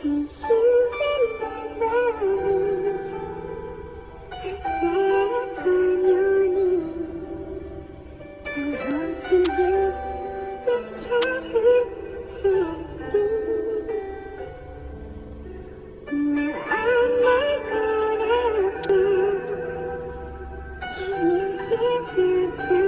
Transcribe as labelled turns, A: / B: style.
A: Do you? I sat upon your knee. I wrote to you with childhood I'm not you still have?